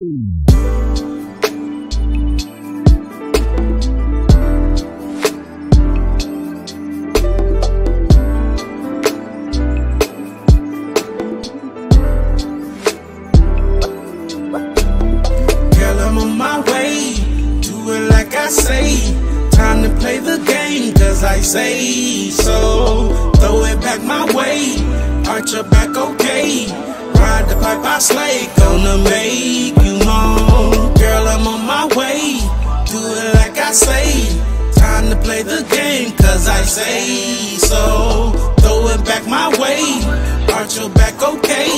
Girl, I'm on my way. Do it like I say. Time to play the game, cause I say so. Throw it back my way. Arch your back, okay. Ride the pipe, I slay. Gonna make my way. Do it like I say. Time to play the game, cause I say so. Throw it back my way. Arch your back, okay.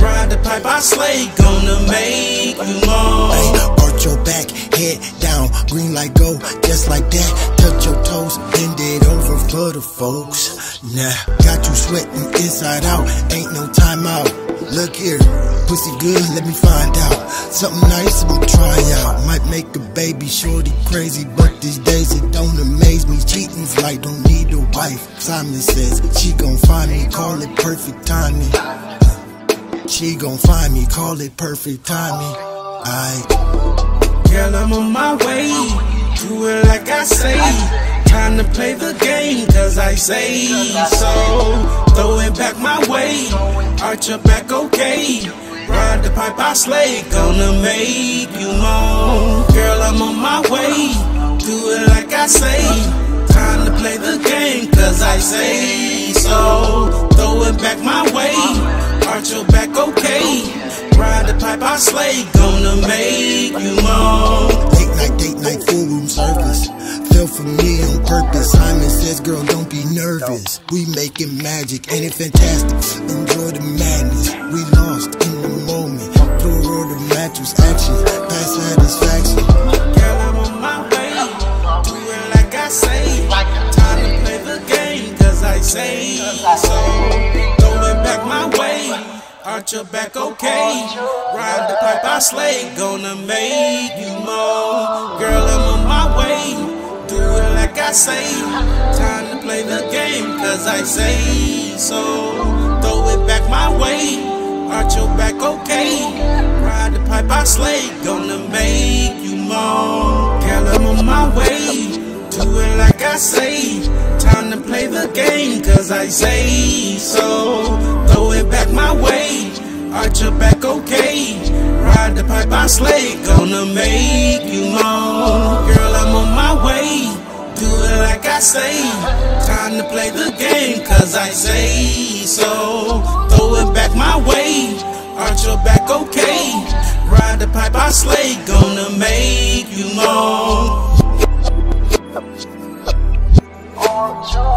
Ride the pipe, I slay. Gonna make you moan. Ay, arch your back, head down, green light go, just like that. Touch your toes, bend it over for the folks. Nah, got you sweating inside out, ain't no time out. Look here, pussy good, let me find out. Something nice, I'ma try out. Might make a baby shorty crazy, but these days it don't amaze me. Cheating's like don't need a wife. Simon says she gon' find me, call it perfect timing. She gon' find me, call it perfect timing. I Girl, I'm on my way. Do it like I say. Time to play the game, cause I say so. Throw it back my way. Arch your back, okay. Ride the pipe, I slay. Gonna make you moan. Girl, I'm on my way. Do it like I say. Time to play the game, cause I say so. Throw it back my way. Arch your back, okay. Ride the pipe, I slay. Gonna make you moan. Late night, date night, full room service. Fell for me on purpose. Simon says, girl, don't be nervous. We making magic, ain't it fantastic? So. Throw it back my way. Arch your back, okay. Ride the pipe, I slay. Gonna make you moan. Girl, I'm on my way. Do it like I say. Time to play the game, cause I say so. Throw it back my way. Arch your back, okay. Ride the pipe, I slay. Gonna make you moan. Girl, I'm on my way. Cause I say so. Throw it back my way. Arch your back, okay. Ride the pipe, I slay. Gonna make you moan. Girl, I'm on my way. Do it like I say. Time to play the game, cause I say so. Throw it back my way. Arch your back, okay. Ride the pipe, I slay. Gonna make you moan. Arch your